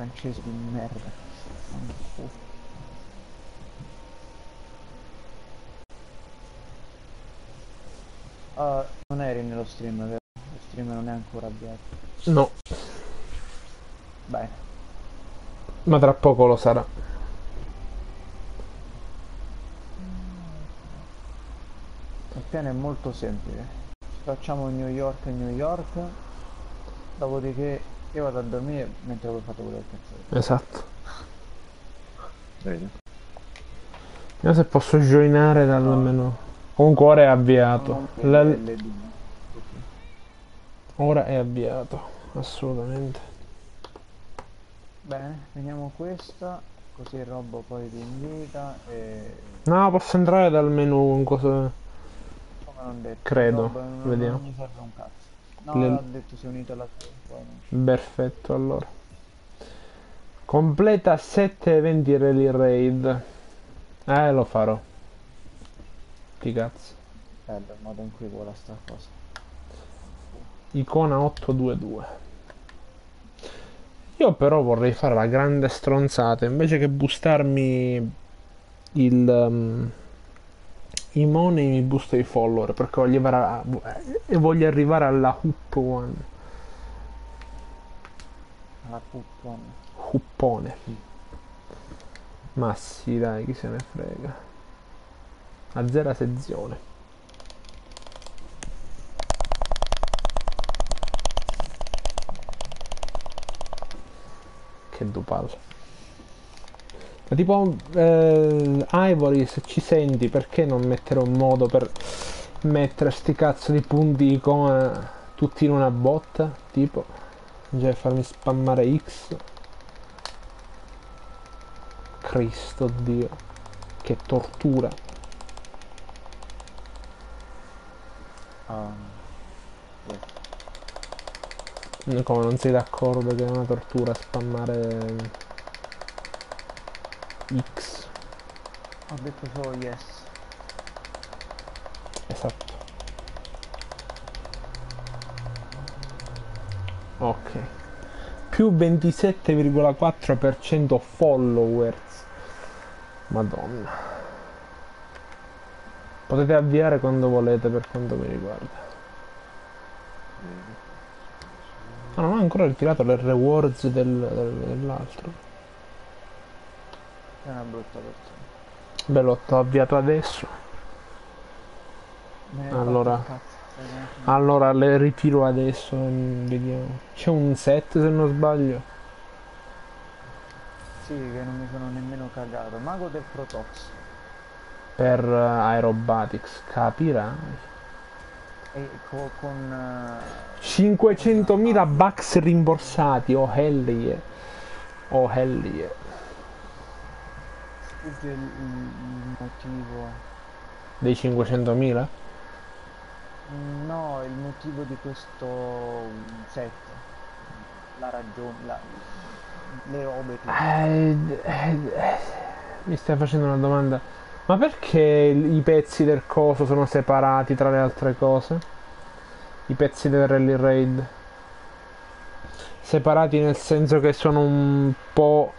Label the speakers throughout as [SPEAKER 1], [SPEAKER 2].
[SPEAKER 1] francesi di merda. Uh, non eri nello stream, vero? Lo stream non è ancora avviato.
[SPEAKER 2] No.
[SPEAKER 1] Bene.
[SPEAKER 2] Ma tra poco lo sarà.
[SPEAKER 1] Il piano è molto semplice. Facciamo New York New York. Dopodiché io vado a dormire mentre voi fate quello che cazzo.
[SPEAKER 2] Esatto.
[SPEAKER 3] Bene.
[SPEAKER 2] Vediamo se posso joinare dal menu. Comunque ora è avviato. La- Ora è avviato. Assolutamente.
[SPEAKER 1] Bene, vediamo questa. Così il robot poi ti invita e...
[SPEAKER 2] No, posso entrare dal menu in cosa...
[SPEAKER 1] Come non detto.
[SPEAKER 2] Credo,
[SPEAKER 1] non,
[SPEAKER 2] vediamo.
[SPEAKER 1] Non mi serve un cazzo. No,
[SPEAKER 2] Le-
[SPEAKER 1] ha detto si è unito alla tua.
[SPEAKER 2] Perfetto, allora. Completa 7 eventi rally raid. Eh, lo farò. Che cazzo.
[SPEAKER 1] Bello il modo in cui vola sta cosa.
[SPEAKER 2] Icona 822. Io però vorrei fare la grande stronzata, invece che bustarmi il... um, i money mi busto i follower, perché voglio arrivare, a- voglio arrivare alla Hoop One.
[SPEAKER 1] La puttana.
[SPEAKER 2] Huppone. Ma sì, dai, chi se ne frega. A zero sezione. Che dupal. Ma tipo, eh, Ivory, se ci senti, perché non mettere un modo per mettere sti cazzo di punti icona tutti in una botta? Tipo, già farmi spammare X. Cristo Dio, che tortura.
[SPEAKER 1] Ah,
[SPEAKER 2] Come non sei d'accordo che è una tortura spammare X?
[SPEAKER 1] ho detto solo yes.
[SPEAKER 2] Esatto. Ok. Più 27,4% followers. Madonna. Potete avviare quando volete per quanto mi riguarda. Ma non ho ancora ritirato le rewards del- del- dell'altro.
[SPEAKER 1] È una brutta persona.
[SPEAKER 2] Beh, l'ho avviato adesso. Allora. Allora le ritiro adesso vediamo. C'è un set se non sbaglio.
[SPEAKER 1] Sì, che non mi sono nemmeno cagato. Mago del Protox.
[SPEAKER 2] Per eh, aerobatics, capirai.
[SPEAKER 1] E co- con... eh,
[SPEAKER 2] 500.000 bucks rimborsati, oh hell yeah. Oh hell yeah.
[SPEAKER 1] Il, il- motivo.
[SPEAKER 2] Dei 500.000?
[SPEAKER 1] Mm, No, il motivo di questo set. La ragione, la- le robe.
[SPEAKER 2] Eh, eh, eh, mi stai facendo una domanda. Ma perché i pezzi del coso sono separati tra le altre cose? I pezzi del Rally Raid? Separati nel senso che sono un po'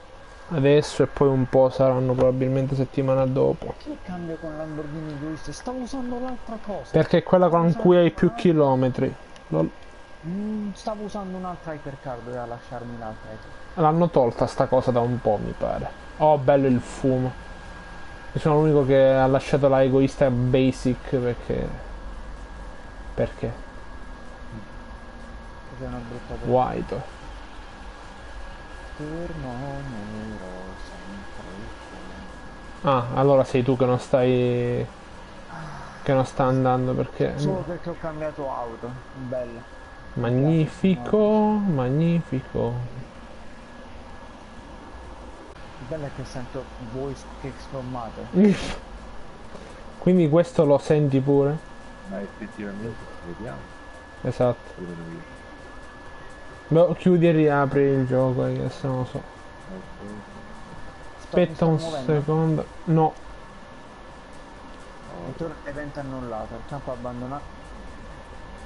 [SPEAKER 2] adesso e poi un po' saranno probabilmente settimana dopo.
[SPEAKER 1] Che cambio con Lamborghini Egoist? Stavo usando l'altra cosa.
[SPEAKER 2] Perché è quella con cui hai più chilometri.
[SPEAKER 1] Mm, stavo usando un'altra hypercar, doveva lasciarmi l'altra hypercar.
[SPEAKER 2] L'hanno tolta sta cosa da un po', mi pare. Oh, bello il fumo. Io sono l'unico che ha lasciato la egoista basic perché... Perché?
[SPEAKER 1] Perché è una brutta cosa.
[SPEAKER 2] White. Ah, allora sei tu che non stai... Che non sta andando perché...
[SPEAKER 1] Solo perché ho cambiato auto. Bella.
[SPEAKER 2] Magnifico, magnifico.
[SPEAKER 1] Il bello è che sento voice che sformate.
[SPEAKER 2] Quindi questo lo senti pure?
[SPEAKER 3] Ma effettivamente, vediamo.
[SPEAKER 2] Esatto. Boh, chiudi e riapri il gioco, adesso non lo so. Aspetta un secondo. No,
[SPEAKER 1] Ritorno evento annullato, il campo abbandonato.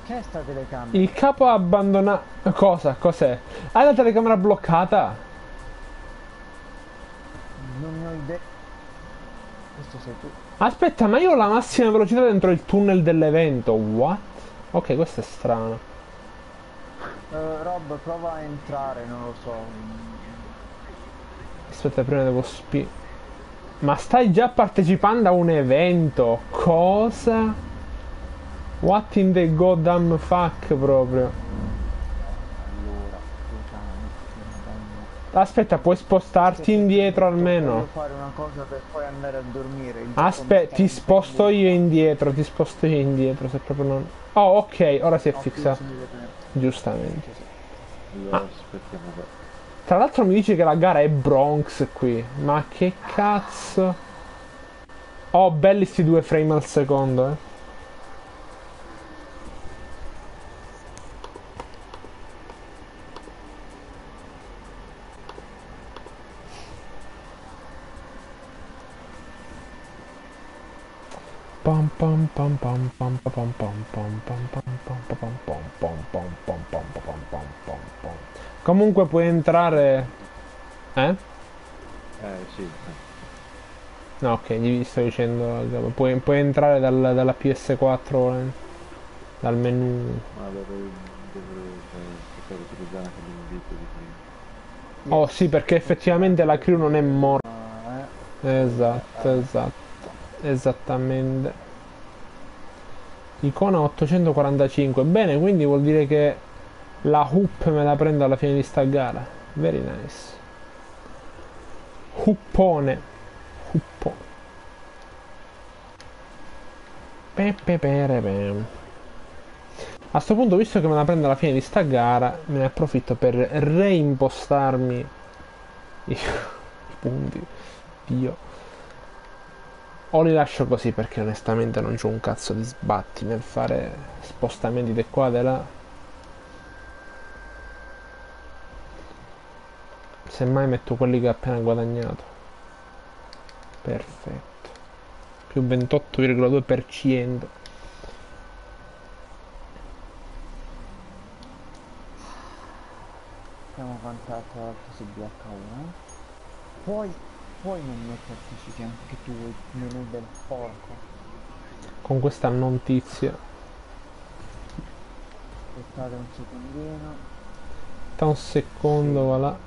[SPEAKER 1] Che è sta telecamera?
[SPEAKER 2] il capo ha abbandonato... Cosa? Cos'è? Hai la telecamera bloccata?
[SPEAKER 1] De... Questo sei tu.
[SPEAKER 2] Aspetta, ma io ho la massima velocità dentro il tunnel dell'evento. What? Ok, questo è strano.
[SPEAKER 1] Eh, Rob, prova a entrare, non lo so.
[SPEAKER 2] Aspetta, prima devo spi... Ma stai già partecipando a un evento? Cosa? What in the goddamn fuck proprio? Aspetta, puoi spostarti indietro almeno? Aspetta, ti sposto io indietro, ti sposto io indietro se proprio non... Oh, ok, ora si è
[SPEAKER 1] No,
[SPEAKER 2] Giustamente.
[SPEAKER 3] Allora,
[SPEAKER 2] Ah.
[SPEAKER 3] aspettiamo.
[SPEAKER 2] Tra l'altro mi dice che la gara è Bronx qui. Ma che cazzo? Oh, belli sti due frame al secondo, eh. Pam pam pam pam pam pam pam pam pam pam pam. Comunque puoi entrare. Eh?
[SPEAKER 3] Eh sì, eh.
[SPEAKER 2] No, ok, gli sto dicendo. Puoi, puoi entrare dal- dalla PS4 eh, dal menu.
[SPEAKER 3] ma dovrei, dovrei eh, poter utilizzare anche l'invito di prima.
[SPEAKER 2] Oh sì, perché effettivamente la crew non è morta.
[SPEAKER 1] Ah, eh.
[SPEAKER 2] Esatto, esatto. Esattamente. Icona 845. Bene, quindi vuol dire che la hoop me la prendo alla fine di sta gara. Very nice. Huppone. Huppone. A sto punto, visto che me la prendo alla fine di sta gara, me ne approfitto per reimpostarmi i punti. Dio. O li lascio così perché onestamente non c'ho un cazzo di sbatti nel fare spostamenti di qua e di là. Semmai metto quelli che ho appena guadagnato. Perfetto. Più 28,2%.
[SPEAKER 1] Abbiamo quantato altro su BH1. Puoi, puoi non metterti anche tu il menù del porco.
[SPEAKER 2] Con questa non tizia.
[SPEAKER 1] Aspettate un secondino.
[SPEAKER 2] Da un secondo, va là.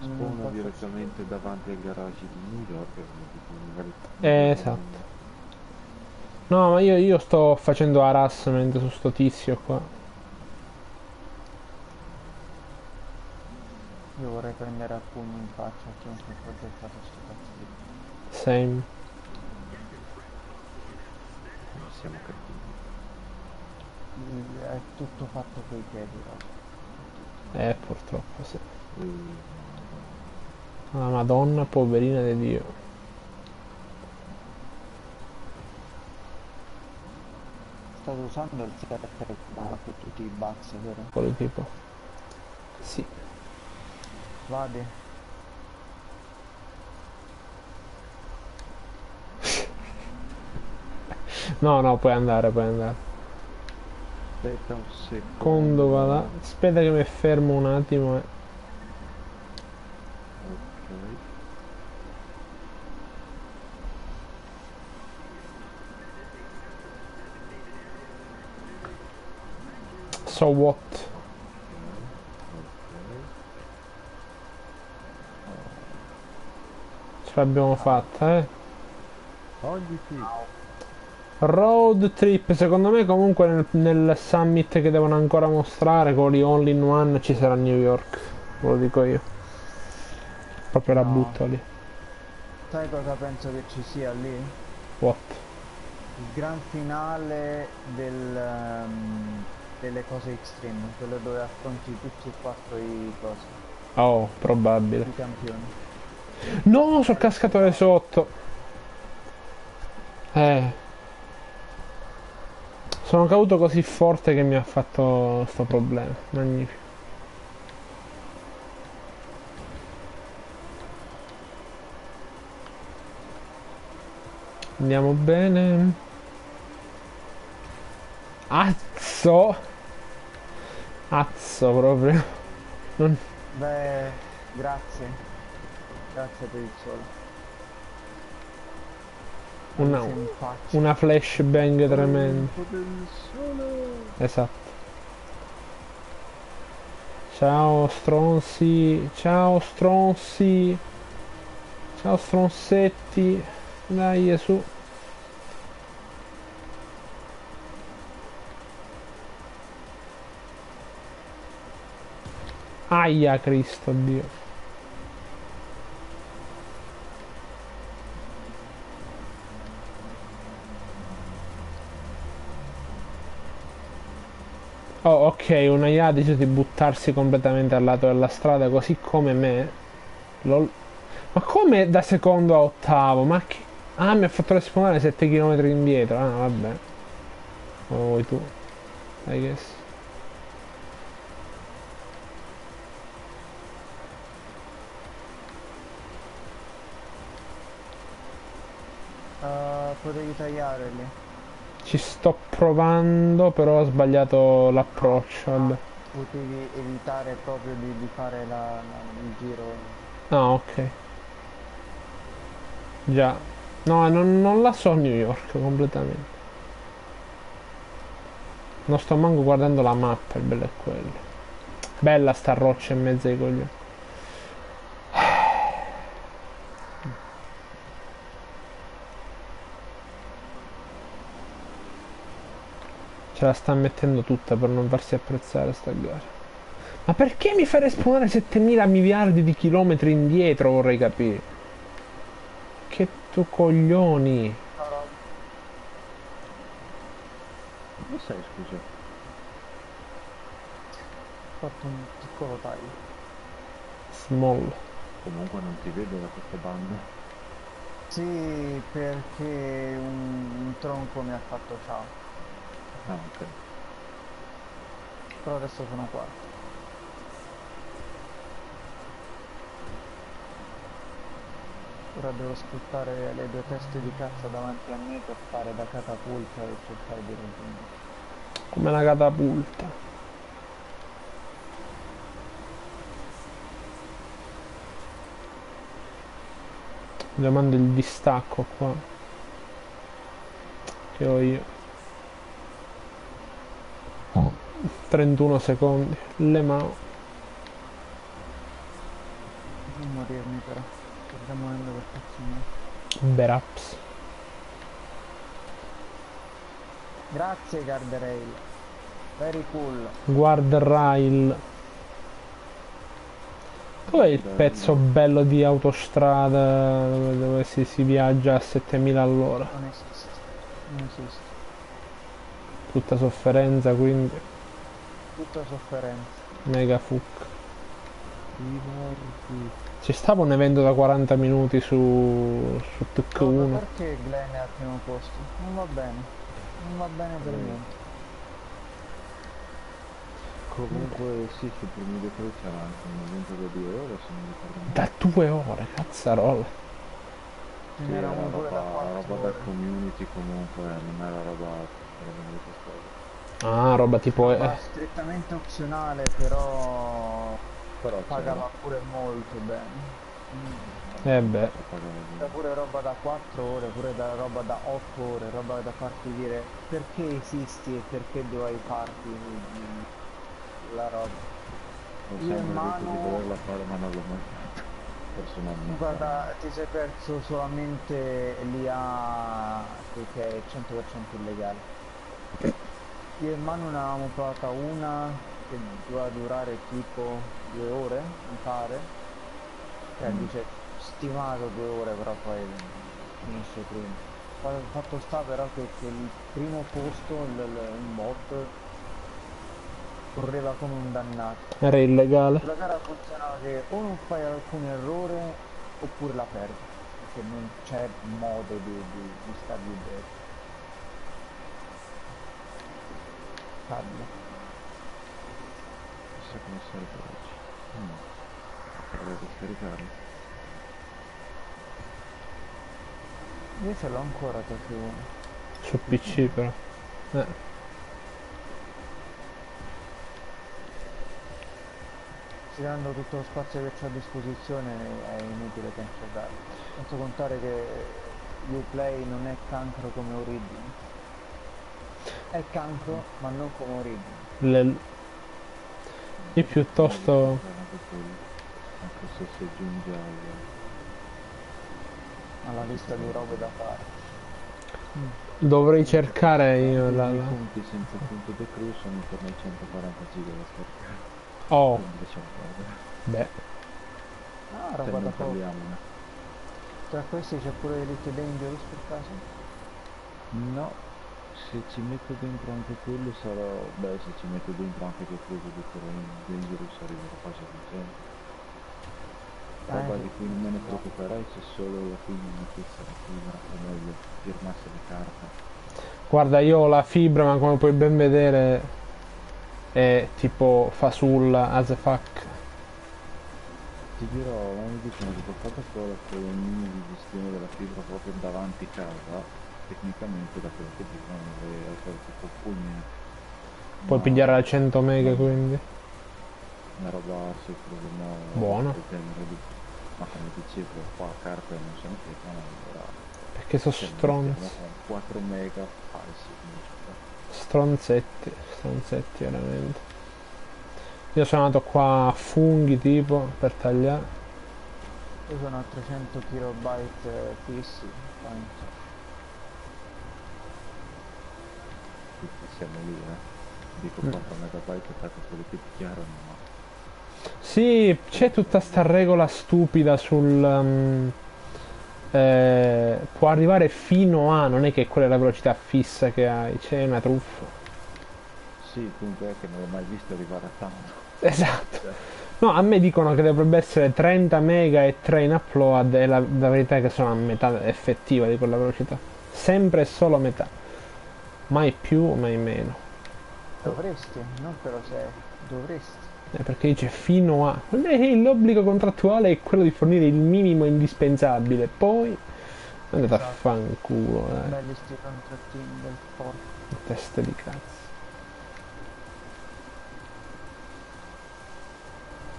[SPEAKER 3] Spawna direttamente davanti ai garaggi di New York magari-
[SPEAKER 2] Eh, esatto. No, ma io, io sto facendo harassment su sto tizio qua.
[SPEAKER 1] Io vorrei prendere a pugni in faccia chiunque ha progettato sto cazzo di...
[SPEAKER 2] Same.
[SPEAKER 3] Non siamo cattivi.
[SPEAKER 1] È tutto fatto coi piedi, no?
[SPEAKER 2] Eh, purtroppo sì. La madonna poverina di Dio.
[SPEAKER 1] State usando il set per tutti i bugs, vero?
[SPEAKER 2] Quello tipo. Sì.
[SPEAKER 1] Vadi.
[SPEAKER 2] No, no, puoi andare, puoi andare.
[SPEAKER 3] Aspetta un secondo.
[SPEAKER 2] Secondo va là. Aspetta che mi fermo un attimo. eh.
[SPEAKER 3] Ok.
[SPEAKER 2] So what? L'abbiamo fatta, eh. Road trip, secondo me comunque nel, nel summit che devono ancora mostrare con gli all in one ci sarà New York, ve lo dico io. Proprio la
[SPEAKER 1] No.
[SPEAKER 2] butto lì.
[SPEAKER 1] Sai cosa penso che ci sia lì?
[SPEAKER 2] What?
[SPEAKER 1] Il gran finale del, ehm, delle cose extreme, quello dove affronti tutti e quattro i cosi,
[SPEAKER 2] Oh, probabile.
[SPEAKER 1] i campioni.
[SPEAKER 2] No, sono cascatore sotto. Eh. Sono caduto così forte che mi ha fatto sto problema. Magnifico. Andiamo bene. Azzo. Azzo proprio. Non...
[SPEAKER 1] Beh, grazie. Grazie per il sole.
[SPEAKER 2] Una, una flashbang tremenda. Esatto. Ciao stronzi, ciao stronzi, ciao stronzetti, dai su. Aia Cristo Dio. Oh, ok, una IA ha deciso di buttarsi completamente al lato della strada, così come me. Lol. Ma come da secondo a ottavo? Ma che... Ah, mi ha fatto respawnare 7 km indietro. Ah, vabbè. Come vuoi tu. I guess.
[SPEAKER 1] Eh, potevi tagliare lì.
[SPEAKER 2] Ci sto provando, però ho sbagliato l'approccio. Vabbè.
[SPEAKER 1] Potevi evitare proprio di, di fare la- la- il giro.
[SPEAKER 2] Ah, ok. Già. No, non, non la so New York completamente. Non sto manco guardando la mappa, il bello è quello. Bella sta roccia in mezzo ai coglioni. Ce la sta mettendo tutta per non farsi apprezzare sta gara. Ma perché mi fai respawnare 7000 miliardi di chilometri indietro vorrei capire? Che tu coglioni.
[SPEAKER 3] Dove sei, scusa?
[SPEAKER 1] Ho fatto un piccolo taglio.
[SPEAKER 2] Small.
[SPEAKER 3] Comunque non ti vedo da queste bande.
[SPEAKER 1] Sì, perché un, un tronco mi ha fatto ciao.
[SPEAKER 3] Ah, ok.
[SPEAKER 1] Però adesso sono qua. Ora devo sfruttare le due teste di cazzo davanti a me per fare da catapulta e cercare di raggiungere.
[SPEAKER 2] Come una catapulta. Le mando il distacco qua. Che ho io. 31 secondi. Le mano.
[SPEAKER 1] Non morirmi però. Sto già morendo per cazzo mio.
[SPEAKER 2] Beraps.
[SPEAKER 1] Grazie Guardrail. Very cool.
[SPEAKER 2] Guardrail. Dov'è il pezzo bello di autostrada dove, dove si, si viaggia a 7000 all'ora?
[SPEAKER 1] Non esiste. Non esiste.
[SPEAKER 2] Tutta sofferenza, quindi
[SPEAKER 1] Tutta sofferenza.
[SPEAKER 2] mega fuck. Ci stava un evento da 40 minuti su, su
[SPEAKER 1] No,
[SPEAKER 2] TK1.
[SPEAKER 1] ma perché Glenn è al primo posto? Non va bene. Non va bene per niente.
[SPEAKER 3] Comunque sì, sul primo decreto c'era anche un evento da due ore, se non ricordo male.
[SPEAKER 2] Da due ore, cazzarola.
[SPEAKER 3] Sì,
[SPEAKER 1] n'era
[SPEAKER 3] era
[SPEAKER 1] da
[SPEAKER 3] roba, roba da community comunque, non era roba era venuto cosa.
[SPEAKER 2] Ah, roba tipo...
[SPEAKER 1] Roba
[SPEAKER 2] eh,
[SPEAKER 1] strettamente opzionale, però
[SPEAKER 3] Però
[SPEAKER 1] pagava pure molto bene. Mm.
[SPEAKER 2] eh beh,
[SPEAKER 1] C'era pure roba da 4 ore, pure da roba da 8 ore, roba da farti dire perché esisti e perché dovrai farti la roba.
[SPEAKER 3] Ho
[SPEAKER 1] Io in
[SPEAKER 3] di
[SPEAKER 1] mano-
[SPEAKER 3] volerla fare ma non l'ho mai. Personalmente.
[SPEAKER 1] Guarda, ti sei perso solamente l'IA che è 100% illegale. Io e Manu ne avevamo provata una che doveva durare tipo due ore, mi pare. Cioè
[SPEAKER 3] Mm.
[SPEAKER 1] dice stimato due ore, però poi finisce prima. Fa- Fatto sta però che, che il primo posto, il, il- bot, correva come un dannato.
[SPEAKER 2] era illegale.
[SPEAKER 1] La gara funzionava che o non fai alcun errore oppure la perdi, perché non c'è modo di, di, di stargli dietro. Parlo.
[SPEAKER 3] Chissà come serve oggi. Mm. Dovrebbe scaricarlo.
[SPEAKER 1] Io ce l'ho ancora perché uno.
[SPEAKER 2] Su PC però. Eh,
[SPEAKER 1] Considerando tutto lo spazio che c'è a disposizione è inutile cancellarlo. Senza contare che Uplay non è cancro come Origin. È cancro, ma non come Origin.
[SPEAKER 2] Le... Io piuttosto...
[SPEAKER 3] Anche se si aggiunge al...
[SPEAKER 1] alla lista di robe da fare.
[SPEAKER 2] Dovrei cercare io la...
[SPEAKER 3] I punti senza punto de cru sono intorno ai 140 giga da scaricare.
[SPEAKER 2] Oh,
[SPEAKER 3] diciamo
[SPEAKER 2] beh.
[SPEAKER 1] Ah,
[SPEAKER 3] Se
[SPEAKER 1] roba da poco. Tra questi c'è pure Elite Dangerous per caso?
[SPEAKER 3] No, se ci metto dentro anche quello sarò... Beh, se ci metto dentro anche che quello di Terrain Dangerous arriverò quasi a 200. Roba
[SPEAKER 1] Eh,
[SPEAKER 3] di cui non me ne preoccuperei se solo la fine mettesse la fibra, o meglio, firmasse le carte.
[SPEAKER 2] Guarda, io ho la fibra, ma come puoi ben vedere è tipo fasulla as fuck.
[SPEAKER 3] Ti dirò, mi dicono che per Coca-Cola con il minimo di gestione della fibra proprio davanti casa, tecnicamente da quello che dicono è tipo fulmine.
[SPEAKER 2] Puoi
[SPEAKER 3] Ma
[SPEAKER 2] pigliare la 100 mega quindi.
[SPEAKER 3] Una roba se genere lì. Ma come dicevo, qua carte non se ne fregano, allora
[SPEAKER 2] Perché sono stronzi.
[SPEAKER 3] mettiamo con 4 mega falsi, ci sta.
[SPEAKER 2] Stronzetti, stronzetti veramente. Io sono andato qua a funghi tipo per tagliare.
[SPEAKER 1] Io sono a 300 kilobyte eh, fissi. tanto.
[SPEAKER 3] tutti siamo lì, eh. Dico
[SPEAKER 2] Mm.
[SPEAKER 3] 4 megabyte attacco quelli che dichiarano, ma
[SPEAKER 2] Sì, c'è tutta sta regola stupida sul... um, eh, può arrivare fino a... Non è che quella è la velocità fissa che hai, c'è una truffa.
[SPEAKER 3] sì, comunque è che non l'ho mai visto arrivare a tanto.
[SPEAKER 2] Esatto. No, a me dicono che dovrebbe essere 30 mega e 3 in upload e la, la verità è che sono a metà effettiva di quella velocità. Sempre e solo metà. Mai più, mai meno.
[SPEAKER 1] Dovresti, non però se dovresti.
[SPEAKER 2] Eh, perché dice fino a... Eh, l'obbligo contrattuale è quello di fornire il minimo indispensabile. Poi... Andate a
[SPEAKER 1] Esatto.
[SPEAKER 2] fanculo, dai.
[SPEAKER 1] Belli sti contrattini del porco.
[SPEAKER 2] Teste di cazzo.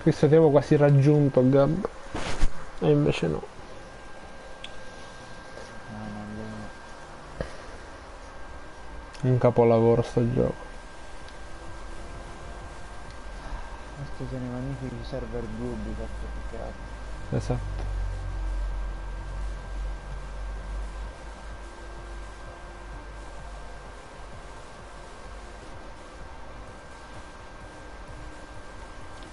[SPEAKER 2] Questo ti avevo quasi raggiunto, Gab. E invece. No, Un capolavoro sto gioco.
[SPEAKER 1] Questi sono i magnifici server che altro.
[SPEAKER 2] Esatto.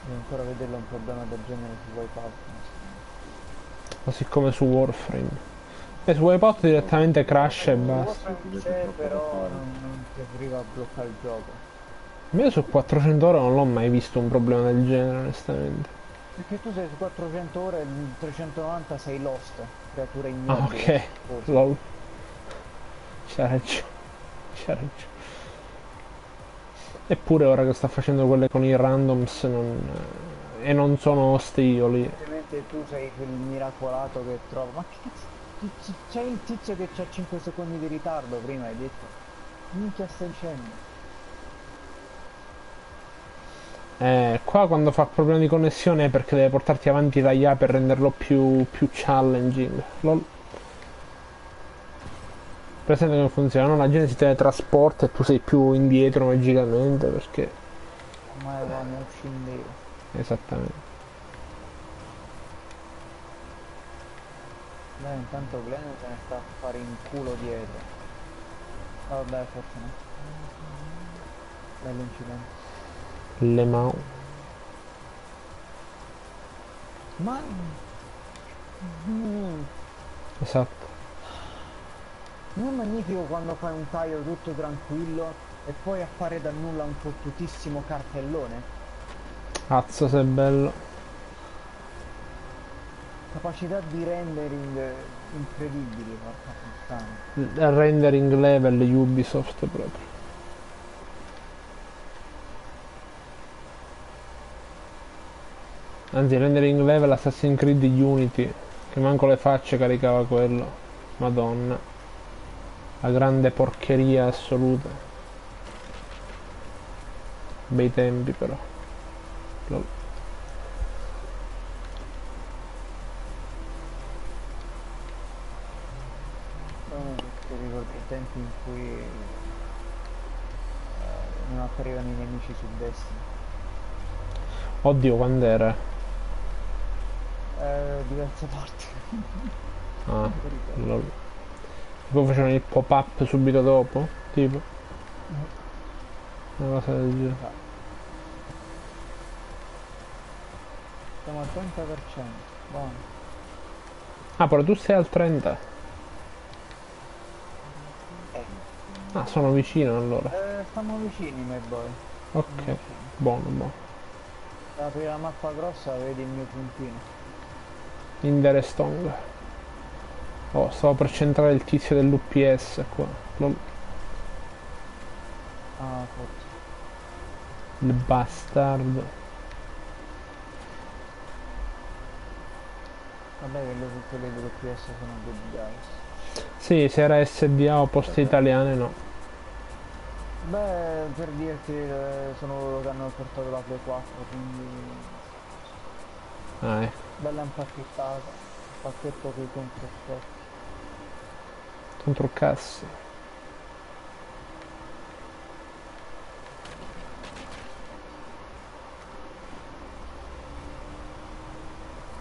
[SPEAKER 1] Devo ancora vederlo un problema del genere su Wipeout. onestamente.
[SPEAKER 2] Così come su Warframe. E su Wipeout direttamente crash e basta.
[SPEAKER 1] Però non, ti arriva a bloccare il gioco.
[SPEAKER 2] Io su 400 ore non l'ho mai visto un problema del genere, onestamente.
[SPEAKER 1] Perché tu sei su 400 ore e in 390 sei lost, creatura
[SPEAKER 2] Ah,
[SPEAKER 1] ignobile.
[SPEAKER 2] ok. Lol. C'ha ragione. C'ha ragione. Eppure ora che sta facendo quelle con i randoms non... e non sono host io lì.
[SPEAKER 1] Ovviamente tu sei quel miracolato che trova. Ma che cazzo? C'è il tizio che ha 5 secondi di ritardo prima, hai detto. Minchia stai dicendo?
[SPEAKER 2] Eh, qua quando fa problemi di connessione è perché deve portarti avanti da IA per renderlo più, più challenging. Lol. Presente come funziona? no? La gente si teletrasporta e tu sei più indietro magicamente perché...
[SPEAKER 1] Ma eravamo scendere.
[SPEAKER 2] Esattamente.
[SPEAKER 1] Dai, intanto Glenn se ne sta a fare in culo dietro. Ah, vabbè, forse no. Bell'incidente.
[SPEAKER 2] Le Mans.
[SPEAKER 1] Ma... Mm,
[SPEAKER 2] Esatto.
[SPEAKER 1] non è magnifico quando fai un taglio tutto tranquillo e poi appare da nulla un fottutissimo cartellone?
[SPEAKER 2] Cazzo se è bello.
[SPEAKER 1] Capacità di rendering incredibili, porca puttana.
[SPEAKER 2] Rendering level Ubisoft proprio. Anzi, rendering level Assassin's Creed Unity, che manco le facce caricava quello. Madonna. La grande porcheria assoluta. Bei tempi però. Lol.
[SPEAKER 1] tempi in cui eh, non apparivano i nemici su destra.
[SPEAKER 2] Oddio, quando era?
[SPEAKER 1] Eh, diverse parti.
[SPEAKER 2] Ah, lol. Tipo facevano il pop-up subito dopo? Tipo? Una cosa del genere.
[SPEAKER 1] Siamo al 30%. Buono.
[SPEAKER 2] Ah, però tu sei al 30. Ah, sono vicino allora.
[SPEAKER 1] Stiamo vicini, my boy.
[SPEAKER 2] Ok, buono, buono.
[SPEAKER 1] Se apri la mappa grossa vedi il mio puntino.
[SPEAKER 2] Interestong. Oh, stavo per centrare il tizio dell'UPS qua. Lol.
[SPEAKER 1] Ah, forse.
[SPEAKER 2] Il bastardo.
[SPEAKER 1] Vabbè che le tutte le WPS sono good guys.
[SPEAKER 2] Sì, se era SDA o poste italiane no.
[SPEAKER 1] Beh, per dirti, eh, sono loro che hanno portato la Play 4, quindi
[SPEAKER 2] Ah, ecco.
[SPEAKER 1] bella impacchettata, pacchetto con i controffetti.
[SPEAKER 2] Contro cassi.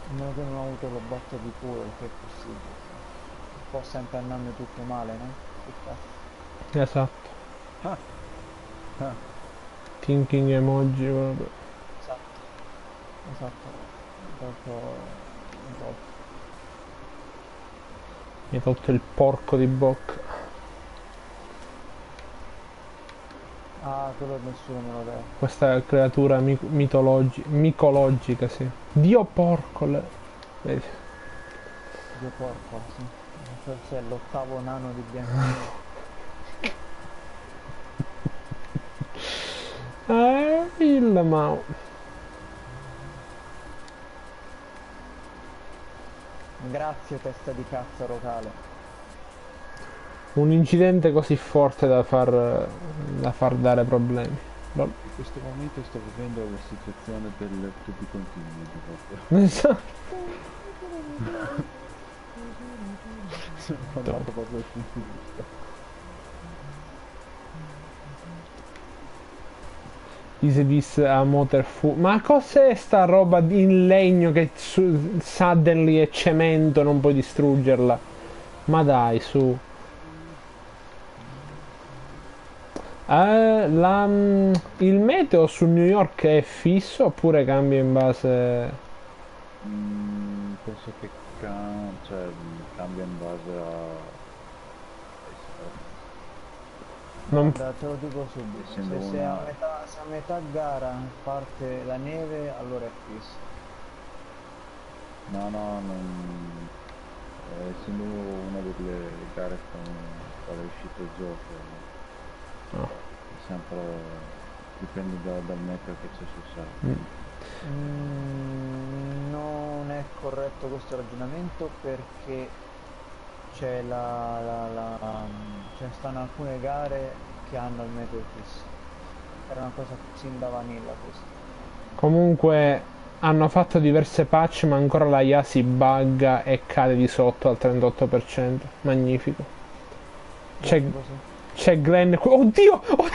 [SPEAKER 1] A meno che non ho avuto lo botto di culo, che è possibile. Un po' sempre andando tutto male, no? Che cazzo.
[SPEAKER 2] Esatto.
[SPEAKER 3] Ah.
[SPEAKER 2] Thinking emoji, vabbè.
[SPEAKER 1] Esatto. Esatto. Un po'.
[SPEAKER 2] Mi hai tolto il porco di bocca.
[SPEAKER 1] Ah, quello nessuno me lo deve.
[SPEAKER 2] Questa creatura mi- mitologi- micologica, sì. Dio porco. le- Vedi.
[SPEAKER 1] Dio porco, sì. Forse è l'ottavo nano di bianco.
[SPEAKER 2] Eh, il Mao.
[SPEAKER 1] Grazie testa di cazzo locale.
[SPEAKER 2] Un incidente così forte da far, da far dare problemi. Lol.
[SPEAKER 3] In questo momento sto vivendo la situazione del tubi continui di fatto. Sono proprio al punto giusto.
[SPEAKER 2] Isevis a motor fu. Ma cos'è sta roba in legno che su- suddenly è cemento, non puoi distruggerla? Ma dai, su. Eh, la- mm, il meteo su New York è fisso oppure cambia in base...
[SPEAKER 3] Mm, penso che cam- cioè, cambia in base a...
[SPEAKER 2] Non...
[SPEAKER 1] Guarda, te lo dico subito. Se,
[SPEAKER 3] Essendo
[SPEAKER 1] se a metà, se a metà gara parte la neve, allora è fisso.
[SPEAKER 3] No, no, non... eh, essendo una delle gare con quale è uscito il gioco,
[SPEAKER 2] No.
[SPEAKER 3] è sempre dipende da- dal meteo che c'è sul site.
[SPEAKER 2] Mm.
[SPEAKER 1] Mm, non è corretto questo ragionamento perché c'è la, la, la, ce ne stanno alcune gare che hanno il meteo fisso. Era una cosa sin da vanilla questa.
[SPEAKER 2] Comunque hanno fatto diverse patch ma ancora la IA si bugga e cade di sotto al 38%. Magnifico. C'è, c'è Glenn... qui- Oddio! Oh-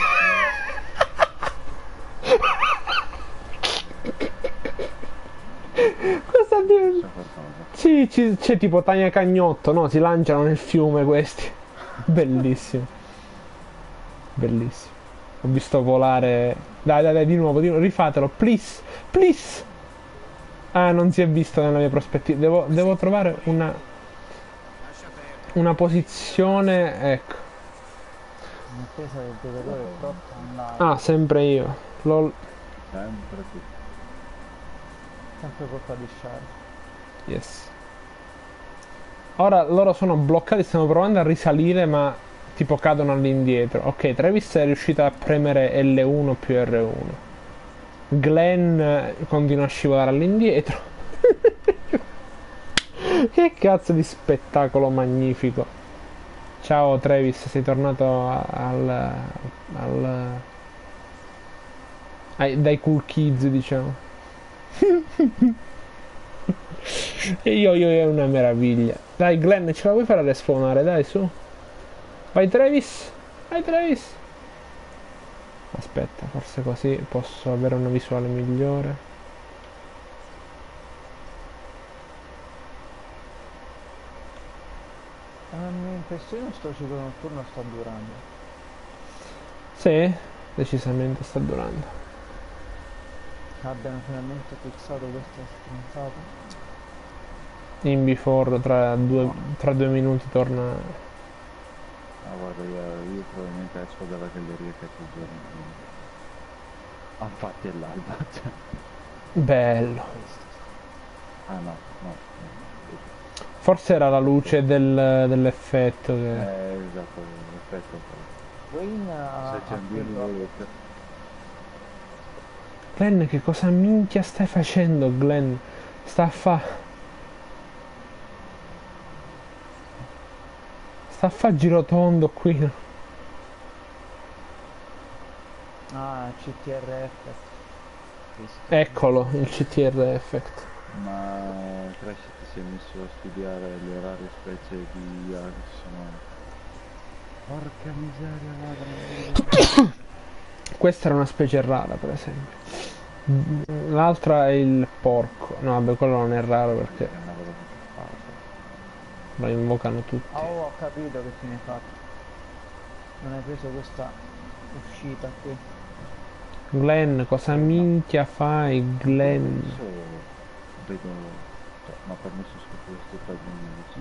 [SPEAKER 2] Cosa dice?
[SPEAKER 3] C'è
[SPEAKER 2] ci- c'è tipo Tania Cagnotto, no? Si lanciano nel fiume questi. Bellissimo. Bellissimo. Ho visto volare. Dai, dai, dai, di nuovo, di nuovo. rifatelo, please, please. Ah, non si è visto nella mia prospettiva. Devo, devo trovare una. Una posizione. Ecco. Ah, sempre io. Lol.
[SPEAKER 3] Sempre tu.
[SPEAKER 1] Sempre colpa di Shard.
[SPEAKER 2] Yes. Ora loro sono bloccati, stiamo provando a risalire, ma tipo cadono all'indietro. Ok, Travis è riuscita a premere L1 più R1. Glenn eh, continua a scivolare all'indietro. che cazzo di spettacolo magnifico. Ciao Travis, sei tornato al, al ai- dai cool kids, diciamo. E io, io è una meraviglia. Dai Glenn, ce la vuoi fare a respawnare? Dai, su. Vai Travis! Vai Travis! Aspetta, forse così posso avere una visuale migliore.
[SPEAKER 1] La mia impressione sto ciclo notturno sta durando.
[SPEAKER 2] Sì, decisamente sta durando.
[SPEAKER 1] Abbiano finalmente fissato questa stronzata.
[SPEAKER 2] In before tra due, tra due minuti torna.
[SPEAKER 3] Ah guarda, io, io probabilmente esco dalla galleria che il giorno. Ah, infatti è l'alba, cioè.
[SPEAKER 2] Bello.
[SPEAKER 3] Ah no, no.
[SPEAKER 2] Forse era la luce del- dell'effetto che...
[SPEAKER 3] Eh, esatto, l'effetto.
[SPEAKER 1] Wayne ha,
[SPEAKER 3] Se c'è un
[SPEAKER 1] preso-
[SPEAKER 3] volete.
[SPEAKER 2] Glenn, che cosa minchia stai facendo, Glenn? Sta a fa... Sta a fa girotondo qui.
[SPEAKER 1] Ah, CTRF. Cristo.
[SPEAKER 2] Eccolo, il CTR effect.
[SPEAKER 3] Ma Crash ti sei messo a studiare le rare specie di Axon. Porca miseria, ladra.
[SPEAKER 2] Questa era una specie rara, per esempio. L'altra è il porco. No, vabbè, quello non è raro perché
[SPEAKER 3] È una roba che fa.
[SPEAKER 2] Lo invocano tutti.
[SPEAKER 1] Ah, oh, ho capito che fine hai fatto. Non hai preso questa uscita qui.
[SPEAKER 2] Glenn, cosa minchia fai, Glenn?
[SPEAKER 3] Vedo. Cioè, mi ha permesso di scoprire questo taglio sì.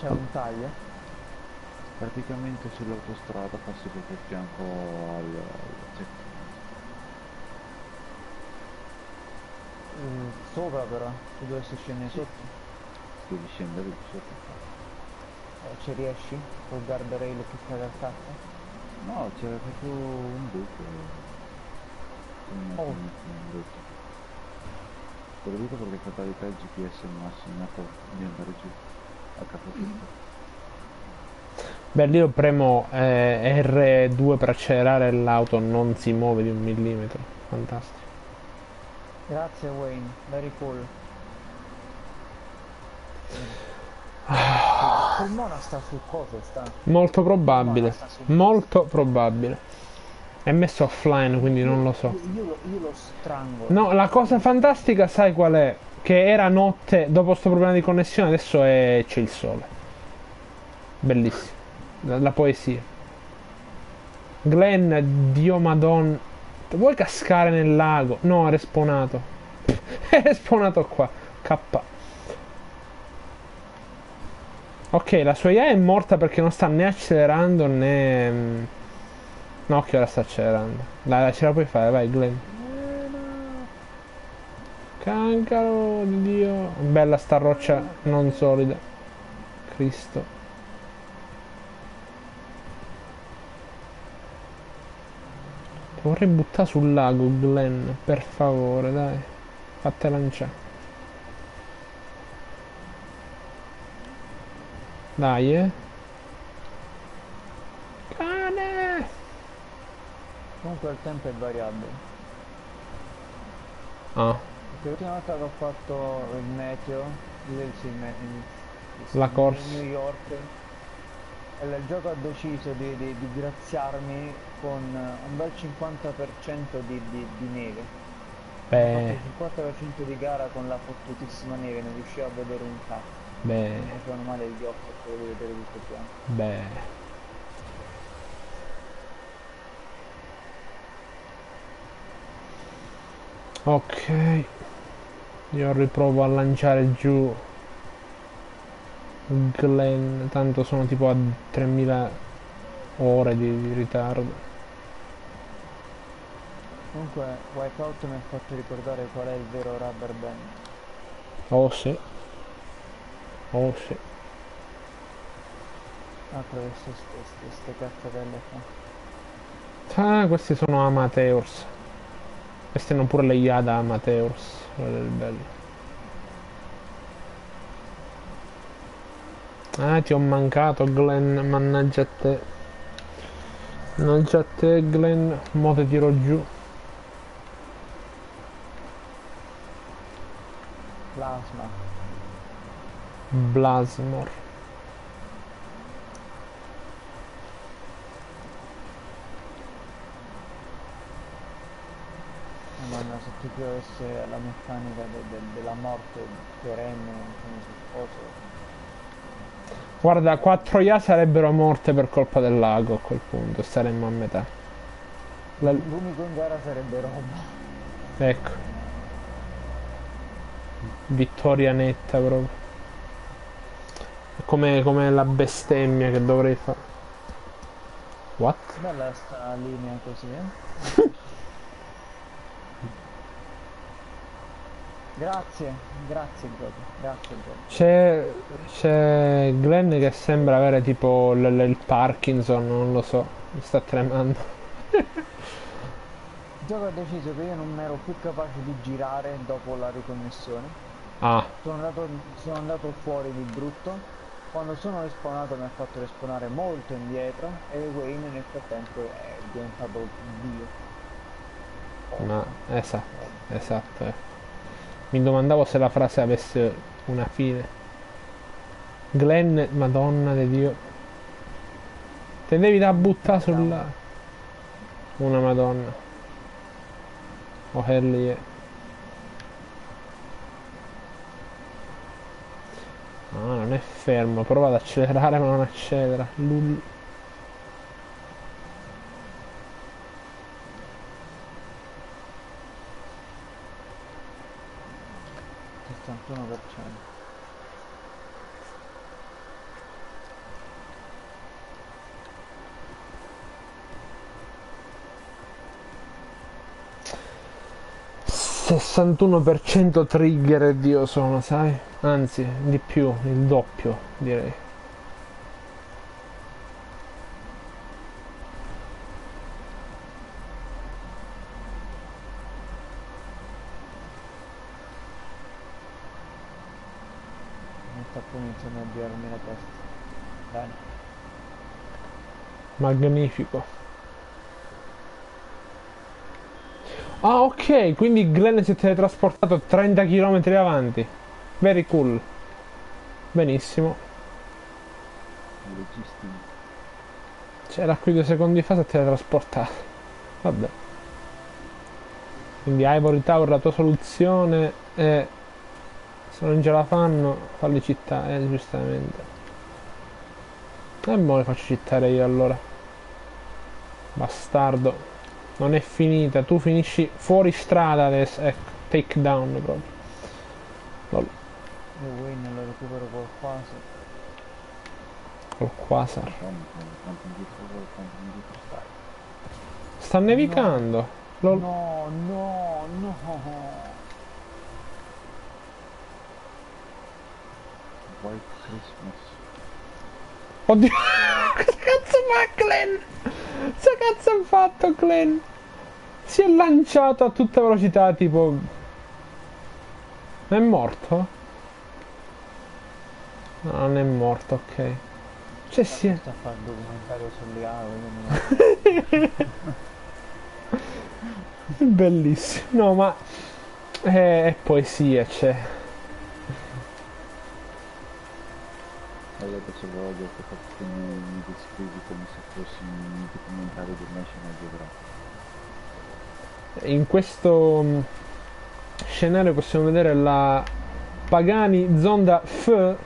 [SPEAKER 1] C'è un taglio.
[SPEAKER 3] Praticamente sull'autostrada passi proprio fianco al. Cioè,
[SPEAKER 1] sopra però, tu dovresti scendere sotto.
[SPEAKER 3] devi scendere di sotto.
[SPEAKER 1] Eh, ci riesci? Col guardrail che caga il cazzo?
[SPEAKER 3] No, c'era proprio un buco. Un,
[SPEAKER 1] Oh.
[SPEAKER 3] un, un buco. Te lo dico perché fatalità il GPS mi ha assegnato di andare giù a capofitto.
[SPEAKER 2] Beh, lì io premo eh, R2 per accelerare e l'auto non si muove di un millimetro. Fantastico.
[SPEAKER 1] Grazie Wayne, very cool. Il Mona sta su cosa sta?
[SPEAKER 2] Molto probabile. Molto probabile. È messo offline, quindi non lo so.
[SPEAKER 1] Io, io lo, io lo strangolo.
[SPEAKER 2] No, la cosa fantastica, sai qual è? Che era notte, dopo sto problema di connessione, adesso è... c'è il sole. Bellissimo. La, la poesia. Glenn, Dio madonna. Vuoi cascare nel lago? No, è respawnato. è respawnato qua. K. Ok, la sua IA è morta perché non sta né accelerando né... mm, No, che ora sta accelerando. Dai, ce la puoi fare, vai Glenn. Cancaro di Dio. Bella sta roccia non solida. Cristo. Vorrei buttare sul lago, Glenn. Per favore, dai. Fatte lanciare. Dai, eh. Cane!
[SPEAKER 1] Comunque il tempo è variabile.
[SPEAKER 2] Ah,
[SPEAKER 1] Perché l'ultima volta che ho fatto il meteo, il, il il-
[SPEAKER 2] La corsa.
[SPEAKER 1] New York, il gioco ha deciso di, di- di graziarmi con un bel 50% di, di- di neve. Ho
[SPEAKER 2] beh,
[SPEAKER 1] fatto il 50% di gara con la fottutissima neve, non riuscivo a vedere un cazzo.
[SPEAKER 2] beh,
[SPEAKER 1] Mi facevano male gli occhi e volevo vedere tutto piano.
[SPEAKER 2] beh. Ok. Io riprovo a lanciare giù Glenn, tanto sono tipo a 3000 ore di, di ritardo.
[SPEAKER 1] Comunque Wipeout mi ha fatto ricordare qual è il vero rubber band.
[SPEAKER 2] Oh sì. Oh sì.
[SPEAKER 1] Altro che ste, ste, ste cazzatelle qua.
[SPEAKER 2] Ah, questi sono amateurs. Queste hanno pure le Yada amateurs. Quelle del bello. Ah, ti ho mancato, Glenn, mannaggia a te. Mannaggia a te, Glenn, mo te tiro giù.
[SPEAKER 1] Plasma.
[SPEAKER 2] Blasmor.
[SPEAKER 1] Ah, madonna, se ti piovesse la meccanica de de della morte perenne come supposo
[SPEAKER 2] Guarda, 4 IA sarebbero morte per colpa del lago a quel punto, staremmo a metà. La-
[SPEAKER 1] l'unico in gara sarebbe roba
[SPEAKER 2] Ecco. Vittoria netta proprio. È Come, come la bestemmia che dovrei fare. What?
[SPEAKER 1] bella sta linea così eh grazie grazie Gioco grazie Gioco
[SPEAKER 2] C'è, c'è Glenn che sembra avere tipo l- l- il Parkinson, non lo so, mi sta tremando.
[SPEAKER 1] Gioco ha deciso che io non ero più capace di girare dopo la riconnessione.
[SPEAKER 2] Ah,
[SPEAKER 1] sono andato, sono andato fuori di brutto. Quando sono respawnato mi ha fatto respawnare molto indietro e Wayne nel frattempo è diventato Dio.
[SPEAKER 2] Ma esatto, esatto. Mi domandavo se la frase avesse una fine. Glenn, madonna di Dio. Te devi da buttare sulla... Una madonna. Oh hell yeah. No, non è fermo, prova ad accelerare ma non accelera. Lul.
[SPEAKER 1] 61%
[SPEAKER 2] ...61% trigger ed io sono, sai? Anzi, di più, il doppio, direi.
[SPEAKER 1] mi sta pure iniziando a girarmi la testa bene
[SPEAKER 2] Magnifico. Ah, ok, quindi Glenn si è teletrasportato 30 km avanti. Very cool. Benissimo. C'era qui due secondi fa si è teletrasportato. Vabbè. Quindi Ivory Tower la tua soluzione è... Se non ce la fanno, falli città, eh, giustamente. E mo le faccio cittare io allora. Bastardo. Non è finita, tu finisci fuori strada adesso. Ecco, take down proprio. Lol,
[SPEAKER 1] io Wayne lo recupero col quasi
[SPEAKER 2] col quasar. Sta nevicando. Lol.
[SPEAKER 1] no no no
[SPEAKER 3] White Christmas.
[SPEAKER 2] Oddio, cosa cazzo fa Glenn? Cosa cazzo ha fatto Glenn? Si è lanciato a tutta velocità, tipo... È morto? No, non è morto, ok. Cioè si è...
[SPEAKER 1] sta a fare il documentario sulle
[SPEAKER 2] Bellissimo. No, ma... È, è poesia, cioè...
[SPEAKER 3] Allora se che tu mi, mi descrivi come se fossi un documentario del National Geographic.
[SPEAKER 2] In questo mh, scenario possiamo vedere la Pagani Zonda F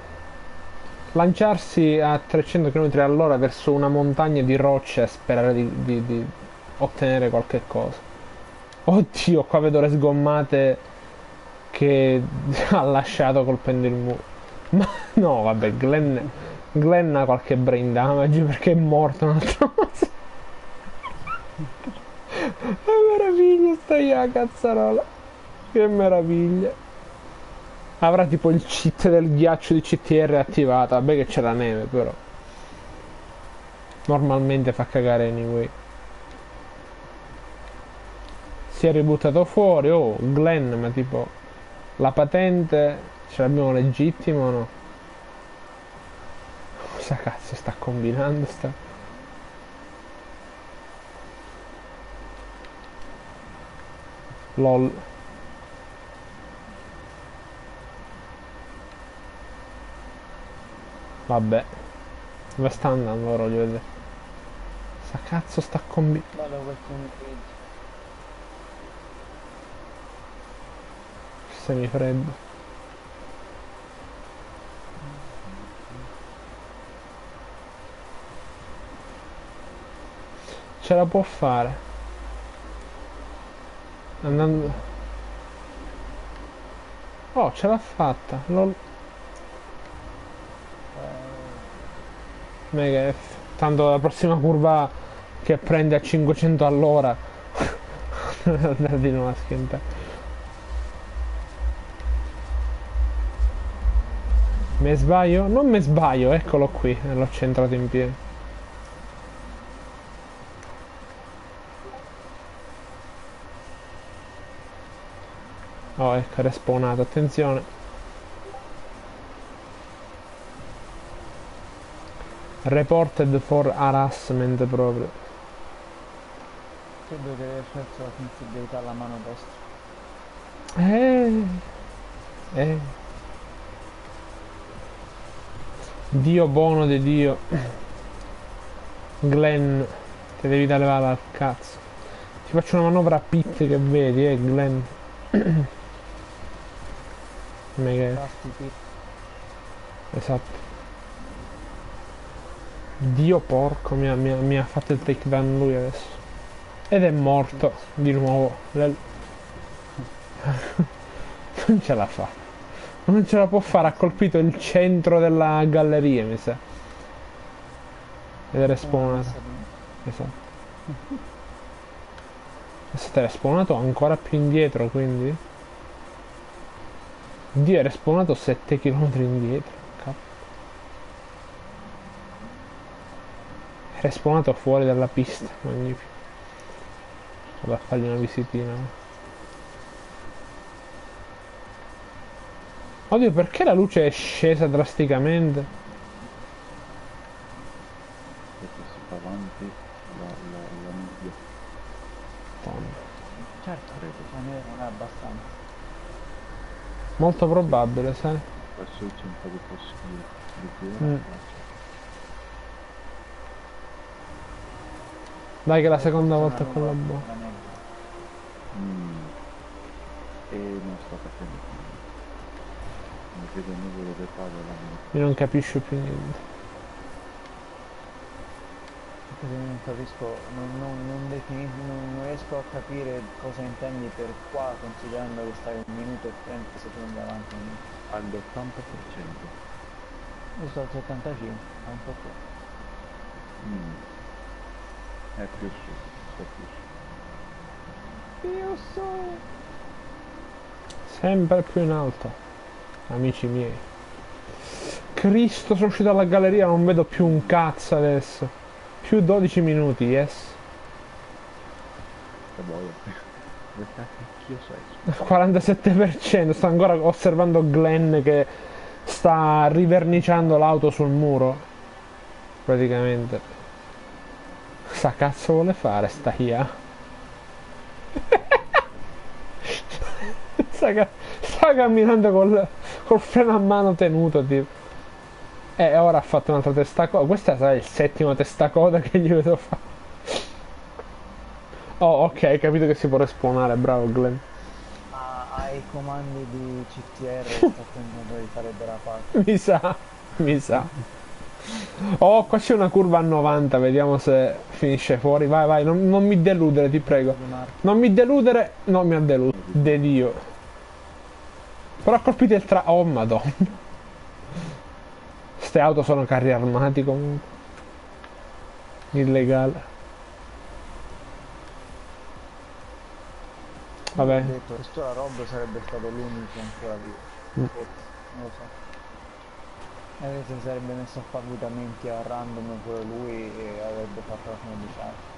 [SPEAKER 2] lanciarsi a 300 km all'ora verso una montagna di rocce e sperare di, di- di ottenere qualche cosa. Oddio, qua vedo le sgommate che ha lasciato colpendo il muro. Ma no, vabbè, Glenn, Glenn ha qualche brain damage perché è morto un altro. Che meraviglia sta cazzarola. Che meraviglia. Avrà tipo il cheat del ghiaccio di CTR attivato. Vabbè che c'è la neve però. Normalmente fa cagare anyway. Si è ributtato fuori. Oh, Glenn, ma tipo... La patente ce l'abbiamo legittima o no? Cosa cazzo sta combinando sta... LOL. Vabbè. Dove sta andando ora voglio vedere. Sta cazzo sta combi...
[SPEAKER 1] Vado questo un bridge
[SPEAKER 2] semifreddo. Ce la può fare. Andando... Oh, ce l'ha fatta. Lol. Mega F. Tanto la prossima curva che prende a 500 all'ora andare di nuovo a schiantare. Me sbaglio? Non me sbaglio, eccolo qui, l'ho centrato in piedi. Oh, ecco, è respawnato, attenzione. Reported for harassment proprio.
[SPEAKER 1] Credo che aver perso la sensibilità alla mano destra.
[SPEAKER 2] Eh, eh. Dio buono di Dio. Glenn, ti devi dare al cazzo. Ti faccio una manovra a pit che vedi, eh, Glenn. Mega. Esatto. Dio porco, mi ha, mi ha- mi ha fatto il takedown lui adesso. Ed è morto di nuovo. Non ce la fa. Non ce la può fare, ha colpito il centro della galleria, mi sa. Ed è respawnato. Esatto. È respawnato ancora più indietro, quindi. Dio è respawnato 7 km indietro. Cazzo. È respawnato fuori dalla pista, magnifico. Vado a fargli una visitina. Oddio, perché la luce è scesa drasticamente?
[SPEAKER 3] Perché si fa avanti la, la, la nebbia.
[SPEAKER 2] Madonna.
[SPEAKER 1] Certo, non è abbastanza.
[SPEAKER 2] Molto probabile, sai?
[SPEAKER 3] Adesso c'è un po' di foschio di più.
[SPEAKER 2] Mm. Dai che è la seconda volta con la botta.
[SPEAKER 3] Mm. E non sta facendo più. Non vedo nuvolo del padre la
[SPEAKER 2] Io non capisco più niente.
[SPEAKER 1] Perché non capisco, non, non, non, defini- non, non riesco a capire cosa intendi per qua, considerando che stai un minuto e 30 secondi avanti.
[SPEAKER 3] all'80%.
[SPEAKER 1] Io sto al 75, è un po' qua.
[SPEAKER 3] Mm. È più su, sta più su.
[SPEAKER 1] Io so!
[SPEAKER 2] Sempre più in alto. Amici miei. Cristo, sono uscito dalla galleria, non vedo più un cazzo adesso. Più 12 minuti, yes.
[SPEAKER 3] Che boia. Dove cacchio sei?
[SPEAKER 2] 47%, sto ancora osservando Glenn che sta riverniciando l'auto sul muro. Praticamente. Sa cazzo vuole fare sta IA? sta, sta camminando col, col freno a mano tenuto tipo. E ora ha fatto un'altra testacoda. Questa sarà il settimo testacoda che gli vedo fare. Oh, ok, hai capito che si può respawnare, bravo Glenn.
[SPEAKER 1] Ma ai comandi di CTR sta tentando di fare della parte.
[SPEAKER 2] Mi sa, mi sa. Oh, qua c'è una curva a 90, vediamo se finisce fuori. Vai, vai, non, non mi deludere, ti prego. Non mi deludere, no, mi ha deluso. De Dio. Però ha colpito il tra... Oh, madonna. Ste auto sono carri armati comunque. Illegale. Vabbè.
[SPEAKER 1] Detto, questo la roba sarebbe stato l'unico ancora vivo.
[SPEAKER 2] Mm.
[SPEAKER 1] Non lo so. Adesso si sarebbe messo a fare mutamenti a random pure lui e avrebbe fatto la fine di Charlie.